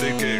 stick it. Oh.